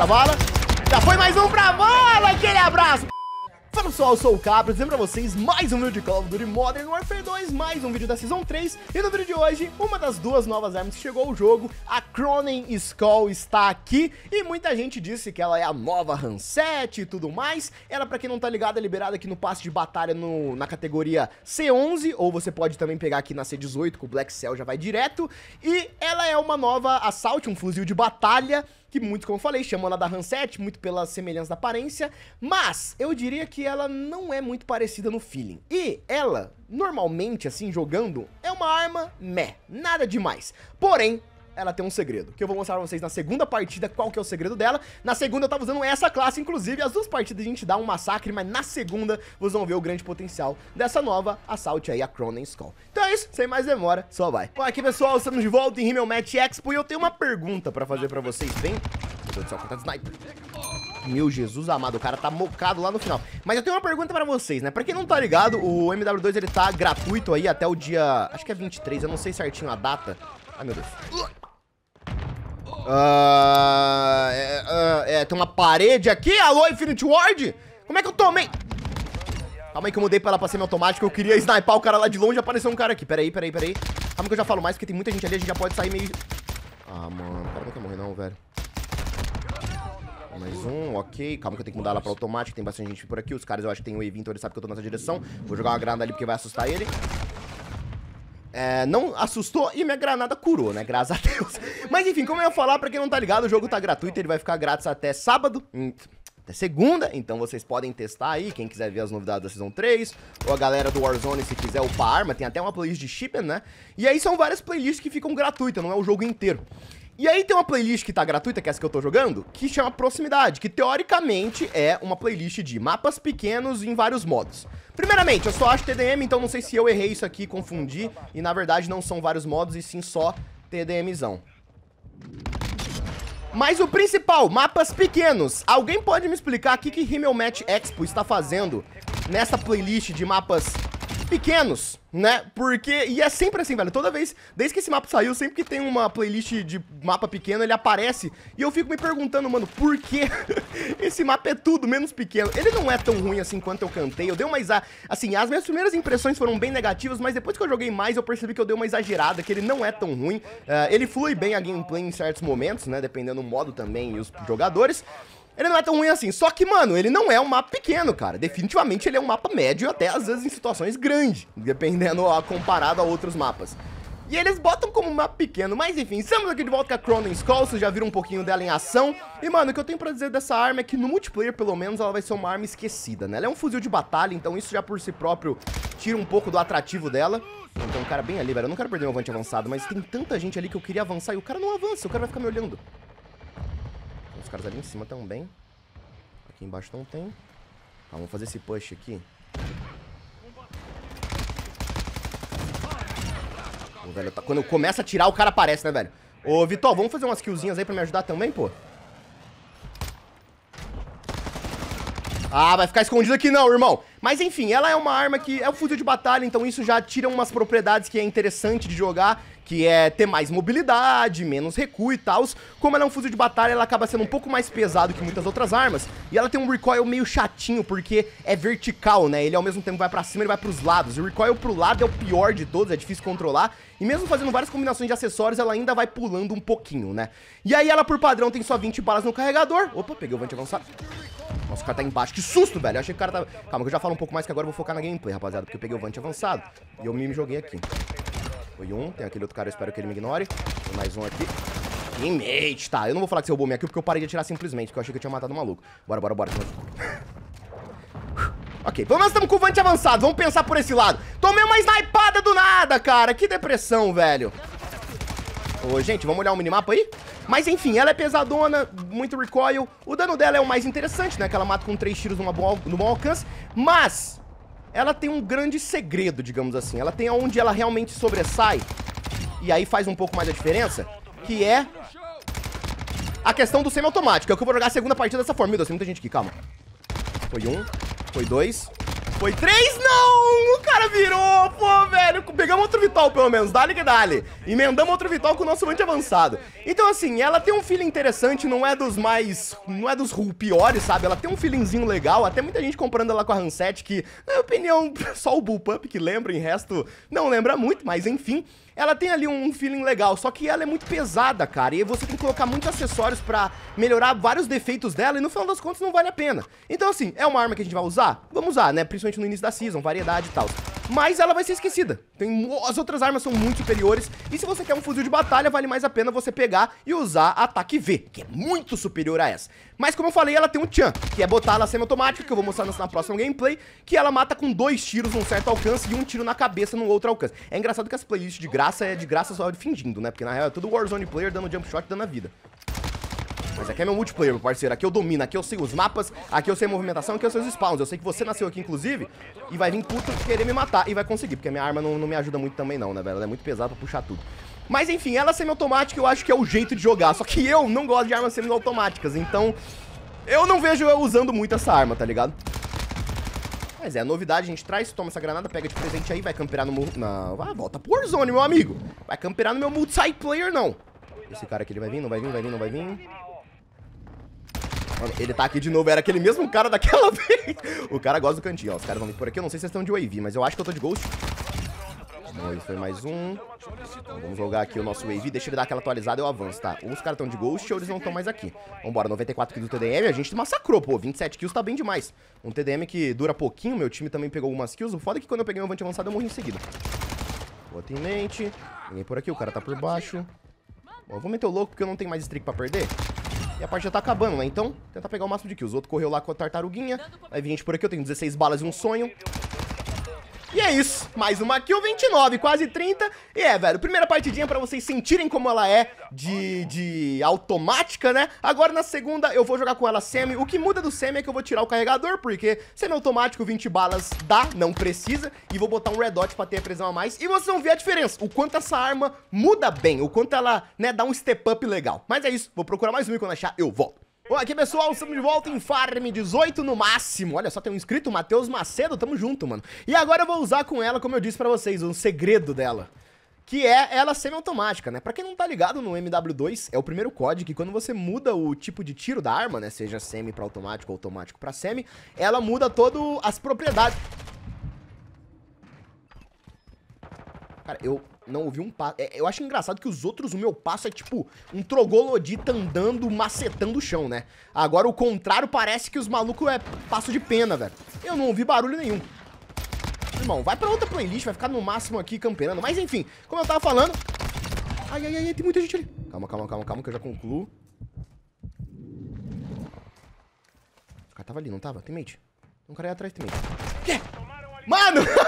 pra vala. Já foi mais um pra vala, aquele abraço. Fala pessoal, eu sou o Capra, trazendo pra vocês mais um vídeo de Call of Duty Modern Warfare 2, mais um vídeo da Season 3, e no vídeo de hoje, uma das duas novas armas que chegou ao jogo, a Cronen Skull está aqui, e muita gente disse que ela é a nova Hanset e tudo mais, ela pra quem não tá ligado é liberada aqui no passe de batalha no, na categoria C11, ou você pode também pegar aqui na C18, com o Black Cell já vai direto, e ela é uma nova Assault, um fuzil de batalha, que muitos, como eu falei, chamam ela da Hanset, muito pela semelhança da aparência, mas eu diria que ela não é muito parecida no feeling. E ela, normalmente, assim, jogando, é uma arma meh, nada demais. Porém, ela tem um segredo, que eu vou mostrar pra vocês na segunda partida qual que é o segredo dela. Na segunda eu tava usando essa classe, inclusive, as duas partidas a gente dá um massacre, mas na segunda vocês vão ver o grande potencial dessa nova Assault aí, a Cronen Skull. Então é isso, sem mais demora, só vai. Bom, aqui pessoal, estamos de volta em Rimmel Match Expo e eu tenho uma pergunta pra fazer pra vocês, bem... Meu Deus do céu, quanta sniper. Meu Jesus amado, o cara tá mocado lá no final. Mas eu tenho uma pergunta pra vocês, né? Pra quem não tá ligado, o MW2 ele tá gratuito aí até o dia... Acho que é 23, eu não sei certinho a data. Ai, meu Deus. Uh, é, uh, é, tem uma parede aqui. Alô, Infinity Ward? Como é que eu tomei? Calma aí que eu mudei pra ela pra semi-automático. Eu queria sniper o cara lá de longe e apareceu um cara aqui. Pera aí, pera aí, pera aí. Calma que eu já falo mais, porque tem muita gente ali. A gente já pode sair meio... Ah, mano. O cara não quer morrer não, velho. Mais um, ok. Calma que eu tenho que mudar ela pra automático. Tem bastante gente por aqui. Os caras eu acho que tem o E20, então ele sabe que eu tô nessa direção. Vou jogar uma granada ali porque vai assustar ele. É, não assustou e minha granada curou, né? Graças a Deus. Mas enfim, como eu ia falar, pra quem não tá ligado, o jogo tá gratuito, ele vai ficar grátis até sábado, até segunda, então vocês podem testar aí, quem quiser ver as novidades da Season 3, ou a galera do Warzone se quiser upar arma, tem até uma playlist de shipment, né? E aí são várias playlists que ficam gratuitas, não é o jogo inteiro. E aí tem uma playlist que tá gratuita, que é essa que eu tô jogando, que chama Proximidade, que teoricamente é uma playlist de mapas pequenos em vários modos. Primeiramente, eu só acho TDM, então não sei se eu errei isso aqui, confundi, e na verdade não são vários modos, e sim só TDMzão. Mas o principal, mapas pequenos. Alguém pode me explicar o que, que Rimmel Match Expo está fazendo nessa playlist de mapas pequenos, né? Porque, e é sempre assim, velho, toda vez, desde que esse mapa saiu, sempre que tem uma playlist de mapa pequeno, ele aparece, e eu fico me perguntando, mano, por que esse mapa é tudo menos pequeno? Ele não é tão ruim assim quanto eu cantei, eu dei uma exa... assim, as minhas primeiras impressões foram bem negativas, mas depois que eu joguei mais, eu percebi que eu dei uma exagerada, que ele não é tão ruim, uh, ele flui bem a gameplay em certos momentos, né, dependendo do modo também e os jogadores, ele não é tão ruim assim. Só que, mano, ele não é um mapa pequeno, cara. Definitivamente ele é um mapa médio, até às vezes em situações grandes, dependendo a, comparado a outros mapas. E eles botam como um mapa pequeno, mas enfim, estamos aqui de volta com a Cronen Skull, vocês já viram um pouquinho dela em ação. E, mano, o que eu tenho pra dizer dessa arma é que no multiplayer, pelo menos, ela vai ser uma arma esquecida, né? Ela é um fuzil de batalha, então isso já por si próprio tira um pouco do atrativo dela. Então, um cara bem ali, velho. Eu não quero perder meu avante avançado, mas tem tanta gente ali que eu queria avançar e o cara não avança, o cara vai ficar me olhando. Os caras ali em cima também. Aqui embaixo não tem. Tá, vamos fazer esse push aqui. Ô, velho, tá... Quando começa a tirar, o cara aparece, né, velho? Ô, Vitor, vamos fazer umas killzinhas aí pra me ajudar também, pô? Ah, vai ficar escondido aqui não, irmão. Mas enfim, ela é uma arma que é um fuzil de batalha, então isso já tira umas propriedades que é interessante de jogar, que é ter mais mobilidade, menos recuo e tal. Como ela é um fuzil de batalha, ela acaba sendo um pouco mais pesado que muitas outras armas. E ela tem um recoil meio chatinho, porque é vertical, né? Ele ao mesmo tempo vai pra cima, ele vai pros lados. O recoil pro lado é o pior de todos, é difícil controlar. E mesmo fazendo várias combinações de acessórios, ela ainda vai pulando um pouquinho, né? E aí ela, por padrão, tem só 20 balas no carregador. Opa, peguei o vante avançado. Nossa, o cara tá embaixo. Que susto, velho. Eu achei que o cara tá... Calma, que eu já falo um pouco mais, que agora eu vou focar na gameplay, rapaziada. Porque eu peguei o vante avançado. E eu me joguei aqui. Foi um. Tem aquele outro cara, eu espero que ele me ignore. Tem mais um aqui. Teammate, tá. Eu não vou falar que você roubou minha kill, porque eu parei de atirar simplesmente, porque eu achei que eu tinha matado o maluco. Bora, bora, bora. ok, pelo menos estamos com o vante avançado. Vamos pensar por esse lado. Tomei uma snipada do nada, cara. Que depressão, velho. Ô, gente, vamos olhar o minimapa aí? Mas enfim, ela é pesadona, muito recoil. O dano dela é o mais interessante, né? Que ela mata com três tiros numa bom, no bom alcance. Mas ela tem um grande segredo, digamos assim. Ela tem onde ela realmente sobressai. E aí faz um pouco mais a diferença. Que é a questão do semi-automático. É o que eu vou jogar a segunda partida dessa forma. Meu Deus, tem muita gente aqui, calma. Foi um, foi dois. Foi três, não! O cara virou, pô, velho. Pegamos outro Vital, pelo menos. Dale que dale. Emendamos outro Vital com o nosso mente avançado. Então, assim, ela tem um feeling interessante, não é dos mais... Não é dos piores, sabe? Ela tem um feelingzinho legal. Até muita gente comprando ela com a Hanset, que, na minha opinião, só o Bullpup que lembra, em resto não lembra muito, mas enfim ela tem ali um feeling legal, só que ela é muito pesada, cara, e você tem que colocar muitos acessórios pra melhorar vários defeitos dela, e no final das contas não vale a pena. Então assim, é uma arma que a gente vai usar? Vamos usar, né, principalmente no início da season, variedade e tal mas ela vai ser esquecida. Tem, as outras armas são muito superiores, e se você quer um fuzil de batalha, vale mais a pena você pegar e usar ataque V, que é muito superior a essa. Mas como eu falei, ela tem um Chan, que é botar ela semi-automática, que eu vou mostrar na próxima gameplay, que ela mata com dois tiros num certo alcance e um tiro na cabeça num outro alcance. É engraçado que as playlists de graça é de graça só fingindo, né? Porque na real é tudo Warzone player dando jump shot dando a vida. Mas aqui é meu multiplayer, meu parceiro. Aqui eu domino, aqui eu sei os mapas, aqui eu sei a movimentação, aqui eu sei os spawns. Eu sei que você nasceu aqui, inclusive, e vai vir puto querer me matar. E vai conseguir, porque a minha arma não, não me ajuda muito também não, né, velho? Ela é muito pesada pra puxar tudo. Mas enfim, ela semi-automática eu acho que é o jeito de jogar. Só que eu não gosto de armas semi-automáticas, então... Eu não vejo eu usando muito essa arma, tá ligado? Mas é, a novidade, a gente traz, toma essa granada, pega de presente aí, vai camperar no... Na... Ah, volta pro Warzone, meu amigo. Vai camperar no meu multiplayer, não. Esse cara aqui, ele vai vir, não vai vir, não vai vir, não vai vir. Mano, ele tá aqui de novo, era aquele mesmo cara daquela vez. O cara gosta do cantinho, ó. Os caras vão vir por aqui. Eu não sei se vocês estão de wave, mas eu acho que eu tô de ghost. Bom, ele foi mais um. Então, vamos jogar aqui o nosso wave. Deixa ele dar aquela atualizada e eu avanço, tá? Ou os caras estão de ghost ou eles não estão mais aqui. Vambora, 94 kills do TDM. A gente massacrou, pô. 27 kills tá bem demais. Um TDM que dura pouquinho. Meu time também pegou algumas kills. O foda é que quando eu peguei meu vante avançado eu morri em seguida. Bota em mente. Ninguém por aqui. O cara tá por baixo. Bom, eu vou meter o louco porque eu não tenho mais streak pra perder. E a parte já tá acabando, né? Então, tentar pegar o máximo de kills. O outro correu lá com a tartaruguinha. Vai vir gente por aqui, eu tenho 16 balas e um sonho. E é isso, mais uma kill, 29, quase 30. E é, velho, primeira partidinha pra vocês sentirem como ela é de, de automática, né? Agora na segunda eu vou jogar com ela semi. O que muda do semi é que eu vou tirar o carregador, porque semi-automático, 20 balas dá, não precisa. E vou botar um red dot pra ter a prisão a mais. E vocês vão ver a diferença, o quanto essa arma muda bem, o quanto ela, né, dá um step up legal. Mas é isso, vou procurar mais um e quando achar eu volto. Bom, aqui pessoal, estamos de volta em Farm 18 no máximo Olha só, tem um inscrito, Matheus Macedo, tamo junto, mano E agora eu vou usar com ela, como eu disse pra vocês, um segredo dela que é ela semi-automática, né? Pra quem não tá ligado no MW2, é o primeiro código que quando você muda o tipo de tiro da arma, né? Seja semi pra automático ou automático pra semi, ela muda todas as propriedades. Cara, eu não ouvi um passo. É, eu acho engraçado que os outros, o meu passo é tipo um troglodita andando, macetando o chão, né? Agora o contrário parece que os malucos é passo de pena, velho. Eu não ouvi barulho nenhum. Irmão, vai pra outra playlist, vai ficar no máximo aqui campeando. Mas enfim, como eu tava falando... Ai, ai, ai, tem muita gente ali. Calma, calma, calma, calma, que eu já concluo. O cara tava ali, não tava? Tem mate. Tem um cara aí atrás, tem mate. Quê? Mano!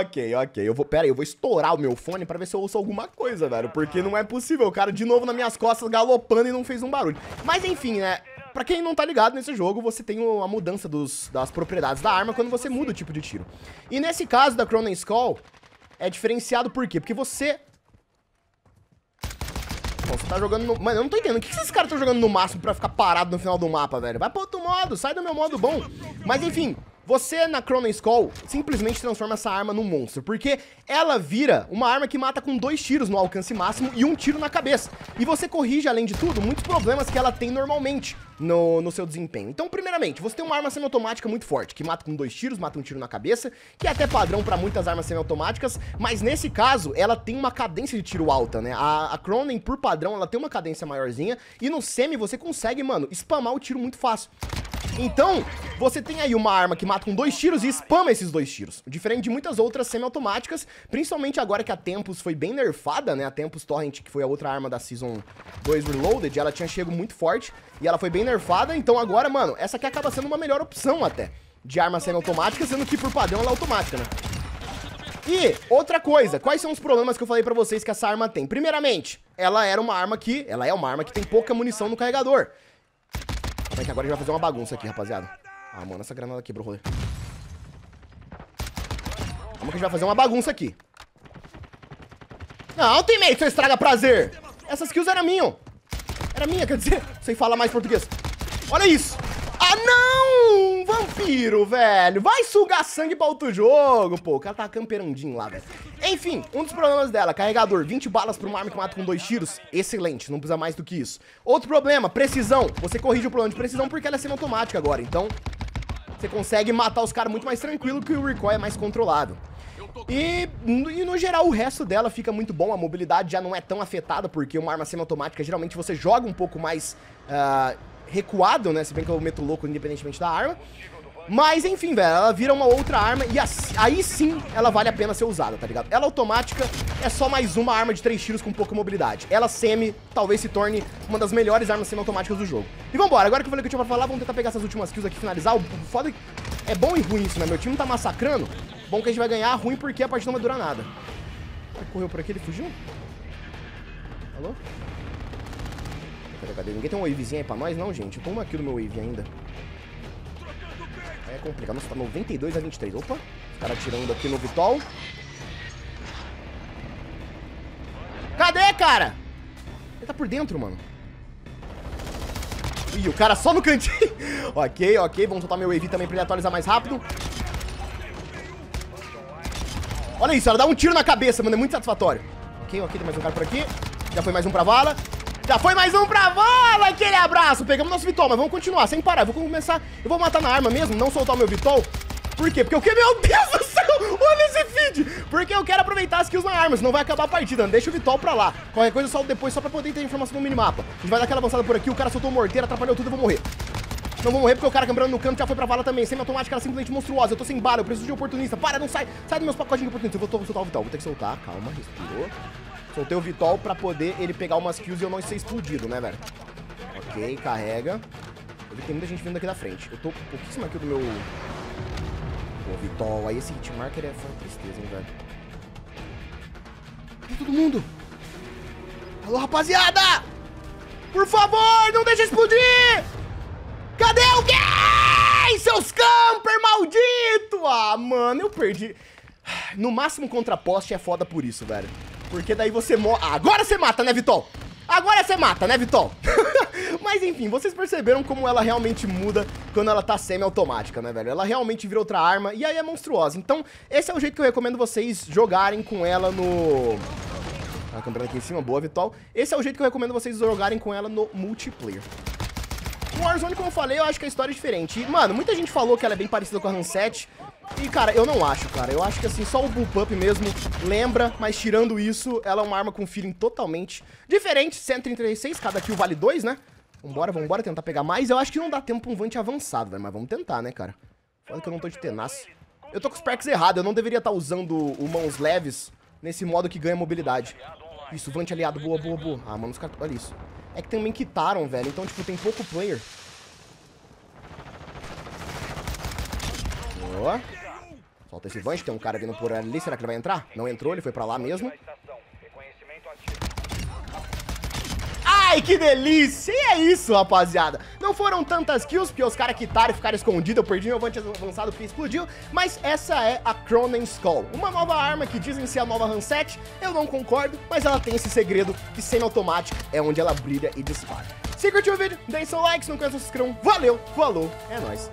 ok, ok. Eu vou, pera aí, eu vou estourar o meu fone pra ver se eu ouço alguma coisa, velho. Porque não é possível. O cara de novo nas minhas costas galopando e não fez um barulho. Mas enfim, né? Pra quem não tá ligado nesse jogo, você tem a mudança dos, das propriedades da arma quando você muda o tipo de tiro. E nesse caso da Cronen Skull, é diferenciado por quê? Porque você... Você tá jogando no... Mano, eu não tô entendendo. O que esses caras estão jogando no máximo pra ficar parado no final do mapa, velho? Vai pra outro modo, sai do meu modo bom. Mas enfim, você, na Chrono Skull, simplesmente transforma essa arma num monstro, porque ela vira uma arma que mata com dois tiros no alcance máximo e um tiro na cabeça. E você corrige, além de tudo, muitos problemas que ela tem normalmente no, no seu desempenho. Então, primeiramente, você tem uma arma semiautomática muito forte, que mata com dois tiros, mata um tiro na cabeça, que é até padrão para muitas armas semiautomáticas, mas nesse caso, ela tem uma cadência de tiro alta, né? A, a por padrão, ela tem uma cadência maiorzinha, e no semi você consegue, mano, spamar o tiro muito fácil. Então, você tem aí uma arma que mata com dois tiros e spama esses dois tiros. Diferente de muitas outras semi-automáticas, principalmente agora que a Tempus foi bem nerfada, né? A Tempus Torrent, que foi a outra arma da Season 2 Reloaded, ela tinha chego muito forte e ela foi bem nerfada. Então agora, mano, essa aqui acaba sendo uma melhor opção até de arma semi-automática, sendo que por padrão ela é automática, né? E, outra coisa, quais são os problemas que eu falei pra vocês que essa arma tem? Primeiramente, ela era uma arma que, ela é uma arma que tem pouca munição no carregador. Calma que agora a gente vai fazer uma bagunça aqui, rapaziada. Ah, mano, essa granada quebrou o rolê. Calma que a gente vai fazer uma bagunça aqui. Não, teammate, você estraga prazer. Essas kills eram minhas. Era minha, quer dizer, sem falar mais português. Olha isso. Vampiro, velho. Vai sugar sangue pra outro jogo, pô. O cara tá camperandinho lá, velho. Enfim, um dos problemas dela, carregador, 20 balas pra uma arma que mata com dois tiros, excelente, não precisa mais do que isso. Outro problema, precisão. Você corrige o problema de precisão porque ela é semi-automática agora, então você consegue matar os caras muito mais tranquilo que o recoil é mais controlado. E, e, no geral o resto dela fica muito bom, a mobilidade já não é tão afetada, porque uma arma semi-automática geralmente você joga um pouco mais uh, recuado, né? Se bem que eu meto louco independentemente da arma. Mas, enfim, velho, ela vira uma outra arma e assim, aí sim ela vale a pena ser usada, tá ligado? Ela automática é só mais uma arma de três tiros com pouca mobilidade. Ela semi talvez se torne uma das melhores armas semi-automáticas do jogo. E vambora, agora que eu falei que eu tinha pra falar, vamos tentar pegar essas últimas kills aqui e finalizar. O foda é bom e ruim isso, né? Meu time tá massacrando. Bom que a gente vai ganhar, ruim porque a partida não vai durar nada. Ele correu por aqui, ele fugiu? Alô? Cadê, cadê? Ninguém tem uma wavezinha aí pra nós, não, gente? Eu tô uma kill no meu wave ainda. É complicado. Nossa, tá 92 a 23. Opa, os caras atirando aqui no Vitol. Cadê, cara? Ele tá por dentro, mano. Ih, o cara só no cantinho. ok, ok. Vamos soltar meu wave também pra ele atualizar mais rápido. Olha isso, ela dá um tiro na cabeça, mano. É muito satisfatório. Ok, ok. Tem mais um cara por aqui. Já foi mais um pra vala. Já foi mais um pra vala, aquele abraço. Pegamos nosso Vitol, mas vamos continuar, sem parar. Vou começar, eu vou matar na arma mesmo, não soltar o meu Vitol. Por quê? Porque eu quero, meu Deus do céu, olha esse feed. Porque eu quero aproveitar as kills na arma, senão vai acabar a partida. Deixa o Vitol pra lá. Qualquer coisa eu solto depois, só pra poder ter informação no minimapa. A gente vai dar aquela avançada por aqui, o cara soltou o morteiro, atrapalhou tudo, eu vou morrer. Não vou morrer porque o cara cambrando no canto já foi pra vala também. Semi-automática, ela é simplesmente monstruosa. Eu tô sem bala, eu preciso de oportunista. Para, não sai. Sai dos meus pacotinhos de oportunista. Eu vou, vou soltar o Vitol, vou ter que soltar. Calma, respirou. Soltei o Vitol pra poder ele pegar umas kills e eu não ser explodido, né, velho? Ok, carrega. Tem muita gente vindo aqui da frente. Eu tô pouquíssimo aqui do meu... Pô, Vitol. Aí esse hitmarker é uma tristeza, hein, velho. Cadê todo mundo? Alô, rapaziada! Por favor, não deixa explodir! Cadê alguém? Seus camper maldito! Ah, mano, eu perdi. No máximo contraposte é foda por isso, velho. Porque daí você morre... Agora você mata, né, Vitol? Agora você mata, né, Vitol? Mas enfim, vocês perceberam como ela realmente muda quando ela tá semi-automática, né, velho? Ela realmente vira outra arma e aí é monstruosa. Então, esse é o jeito que eu recomendo vocês jogarem com ela no... A câmera aqui em cima, boa, Vitol. Esse é o jeito que eu recomendo vocês jogarem com ela no multiplayer. Warzone, como eu falei, eu acho que a história é diferente. E, mano, muita gente falou que ela é bem parecida com a Han 7. E, cara, eu não acho, cara. Eu acho que, assim, só o Bullpup mesmo lembra, mas tirando isso, ela é uma arma com feeling totalmente diferente. 136, cada kill vale 2, né? Vambora, vambora tentar pegar mais. Eu acho que não dá tempo pra um Vante avançado, velho, mas vamos tentar, né, cara? Foda que eu não tô de tenaço. Eu tô com os perks errados, eu não deveria estar tá usando o mãos leves nesse modo que ganha mobilidade. Isso, Vante aliado, boa, boa, boa. Ah, mano, os caras... Olha isso. É que também quitaram, velho, então, tipo, tem pouco player. Boa. Solta esse Vante, tem um cara vindo por ali. Será que ele vai entrar? Não entrou, ele foi pra lá mesmo. Ai, que delícia! E é isso, rapaziada. Não foram tantas kills, porque os caras quitaram e ficaram escondidos. Eu perdi meu Vante avançado porque explodiu. Mas essa é a Cronen Skull. Uma nova arma que dizem ser a nova Hanset. Eu não concordo, mas ela tem esse segredo de semi-automática. É onde ela brilha e dispara. Se curtiu o vídeo, deixe seu like. Se não conhece, se inscrevam. Valeu, falou, é nóis.